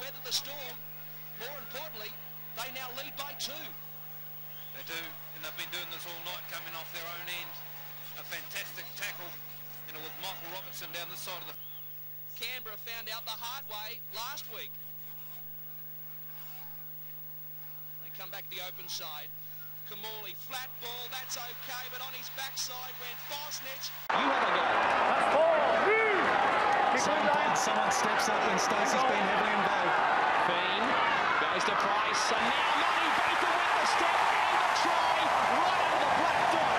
weather the storm. More importantly, they now lead by two. They do, and they've been doing this all night, coming off their own end. A fantastic tackle, you know, with Michael Robertson down this side of the... Canberra found out the hard way last week. They come back the open side. Kamali, flat ball, that's okay, but on his backside went Bosnich. You have a go. That's. Someone, someone steps up when Stacey's been heavily involved. Bean goes to Price, and now Monty Betham with the step and the try right under the black dot.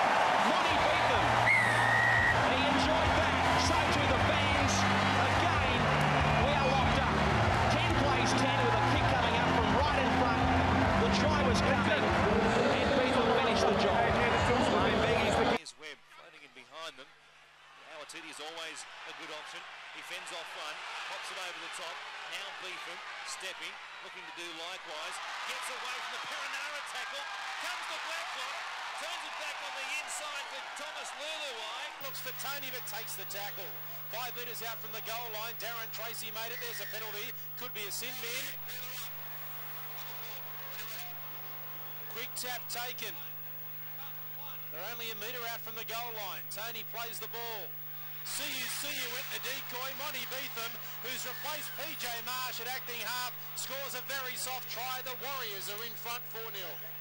Monty Betham. He enjoyed that. So do the fans. Again, we are locked up. 10 plays 10 with a kick coming up from right in front. The try was coming, and Betham finished the job. Here's Webb floating in behind them. Awatiti is always a good option. He fends off one, pops it over the top. Now Betham stepping, looking to do likewise. Gets away from the Perenara tackle. Comes the Blacklock. Turns it back on the inside for Thomas Leuluai. Looks for Tony but takes the tackle. Five metres out from the goal line. Darren Tracy made it. There's a penalty. Could be a sin bin. Quick tap taken. They're only a metre out from the goal line. Tony plays the ball. See you, see you with the decoy. Monty Betham, who's replaced PJ Marsh at acting half, scores a very soft try. The Warriors are in front 4 0.